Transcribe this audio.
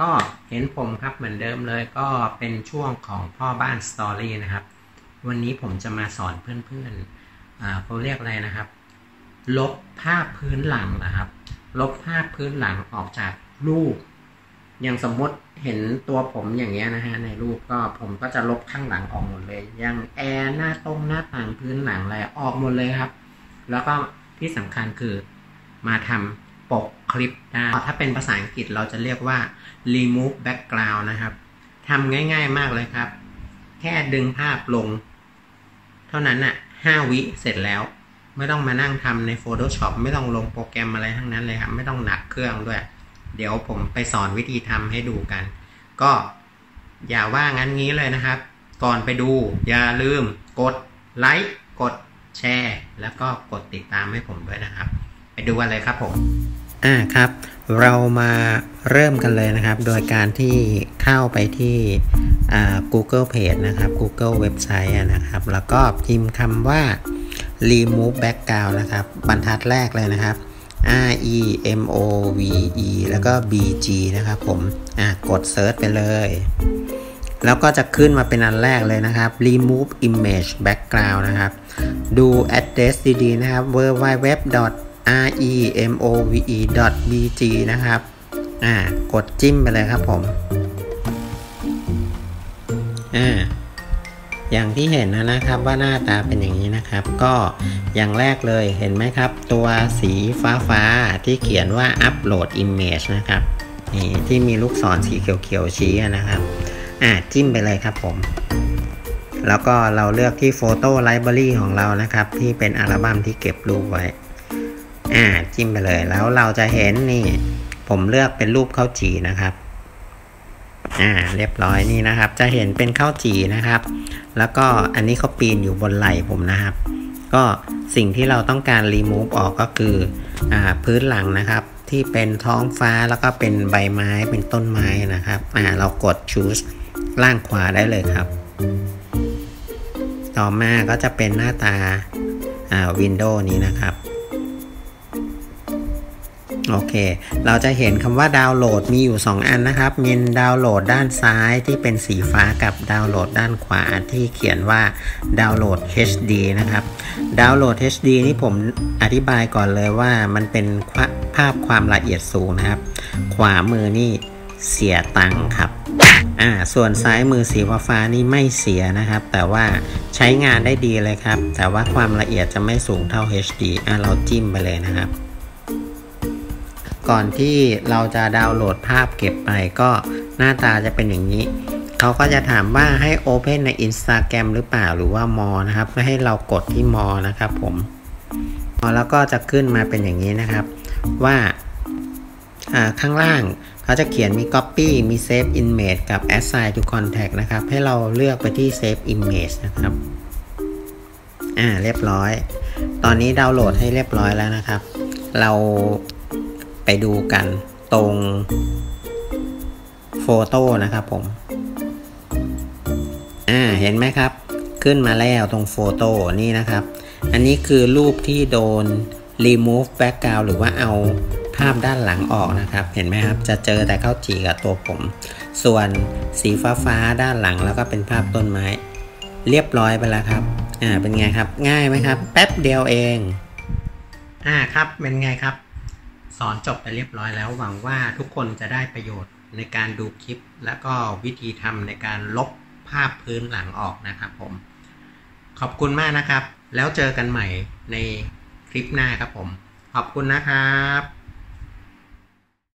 ก็เห็นผมครับเหมือนเดิมเลยก็เป็นช่วงของพ่อบ้านสตอรี่นะครับ วันนี้ผมจะมาสอนเพื่อนๆเขาเรียกอะไรนะครับ ลบภาพพื้นหลังนะครับ ลบภาพพื้นหลังออกจากรูป อย่างสมมติเห็นตัวผมอย่างเงี้ยนะฮะในรูปก็ผมก็จะลบข้างหลังออกหมดเลยอย่างแอร์หน้าตรงหน้าต่างพื้นหลังอะไรออกหมดเลยครับ แล้วก็ที่สำคัญคือมาทำ ปกคลิปได้ถ้าเป็นภาษาอังกฤษเราจะเรียกว่า remove background นะครับทำง่าย ๆมากเลยครับ แค่ดึงภาพลง เท่านั้นน่ะห้าวิเสร็จแล้ว ไม่ต้องมานั่งทำใน Photoshop ไม่ต้องลงโปรแกรมอะไรทั้งนั้นเลยครับ ไม่ต้องหนักเครื่องด้วย เดี๋ยวผมไปสอนวิธีทำให้ดูกัน ก็อย่าว่างั้นงี้เลยนะครับ ก่อนไปดูอย่าลืมกดไลค์กดแชร์ แล้วก็กดติดตามให้ผมด้วยนะครับ ไปดูกันเลยครับผม อ่าครับ เรามาเริ่มกันเลยนะครับ โดยการที่เข้าไปที่ Google Page นะครับ Google เว็บไซต์นะครับ แล้วก็พิมพ์คำว่า remove background นะครับ บรรทัดแรกเลยนะครับ R E M O V E แล้วก็ B G นะครับผมอะกด search ไปเลย แล้วก็จะขึ้นมาเป็นอันแรกเลยนะครับ remove image background นะครับ ดู address ดีๆนะครับ www remove.bg นะครับ อ่า กดจิ้มไปเลยครับผม อ่า อย่างที่เห็นนะนะครับว่าหน้าตาเป็นอย่างนี้นะครับ ก็อย่างแรกเลยเห็นไหมครับ ตัวสีฟ้าฟ้าที่เขียนว่า upload image นะครับนี่ที่มีลูกศรสีเขียวๆชี้นะครับ อ่า จิ้มไปเลยครับผม แล้วก็เราเลือกที่ Photo Library ของเรานะครับ ที่เป็นอัลบั้มที่เก็บรูปไว้ อ่าจิ้มไปเลยแล้วเราจะเห็นนี่ ผมเลือกเป็นรูปข้าวจีนะครับ อ่า เรียบร้อยนี่นะครับ จะเห็นเป็นข้าวจีนะครับ แล้วก็อันนี้เขาปีนอยู่บนไหล่ผมนะครับ ก็สิ่งที่เราต้องการรีมูฟออกก็คืออ่าพื้นหลังนะครับ ที่เป็นท้องฟ้าแล้วก็เป็นใบไม้เป็นต้นไม้นะครับอ่าเรากด choose ล่างขวาได้เลยครับ ต่อมาก็จะเป็นหน้าตาอ่าวินโดว์นี้นะครับ โอเค เราจะเห็นคำว่าดาวน์โหลดมีอยู่ 2 อันนะครับมีดาวน์โหลดด้านซ้ายที่เป็นสีฟ้ากับดาวน์โหลดด้านขวาที่เขียนว่าดาวน์โหลด HD นะครับ ดาวน์โหลด HD นี่ผมอธิบายก่อนเลยว่ามันเป็นภาพความละเอียดสูงนะครับ ขวามือนี่เสียตังค์ครับอ่าส่วนซ้ายมือสีฟ้านี่ไม่เสียนะครับ แต่ว่าใช้งานได้ดีเลยครับ แต่ว่าความละเอียดจะไม่สูงเท่า HD อ่าเราจิ้มไปเลยนะครับ ก่อนที่เราจะดาวน์โหลดภาพเก็บไปก็หน้าตาจะเป็นอย่างนี้ เขาก็จะถามว่าให้ Open ใน Instagram หรือเปล่าหรือว่ามอนะครับไม่ให้เรากดที่มอนะครับผมแล้วก็จะขึ้นมาเป็นอย่างนี้นะครับ ว่าข้างล่างเขาจะเขียนมี Copy มี Save Image กับ Assign to Contact นะครับ ให้เราเลือกไปที่ Save Image นะครับอ่าเรียบร้อย ตอนนี้ดาวน์โหลดให้เรียบร้อยแล้วนะครับ เรา ดูกันตรงโฟโต้นะครับผม อ่า เห็นไหมครับ ขึ้นมาแล้วตรงโฟโต้นี่นะครับ อันนี้คือรูปที่โดน remove background หรือว่าเอาภาพด้านหลังออกนะครับ เห็นไหมครับ จะเจอแต่ข้าวจีกับตัวผม ส่วนสีฟ้าฟ้าด้านหลังแล้วก็เป็นภาพต้นไม้ เรียบร้อยไปแล้วครับ อ่า เป็นไงครับ ง่ายไหมครับ แป๊บเดียวเอง อ่า ครับ เป็นไงครับ สอนจบไปเรียบร้อยแล้วหวังว่าทุกคนจะได้ประโยชน์ในการดูคลิป และก็วิธีทำในการลบภาพพื้นหลังออกนะครับผม ขอบคุณมากนะครับ แล้วเจอกันใหม่ในคลิปหน้าครับผม ขอบคุณนะครับ